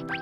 까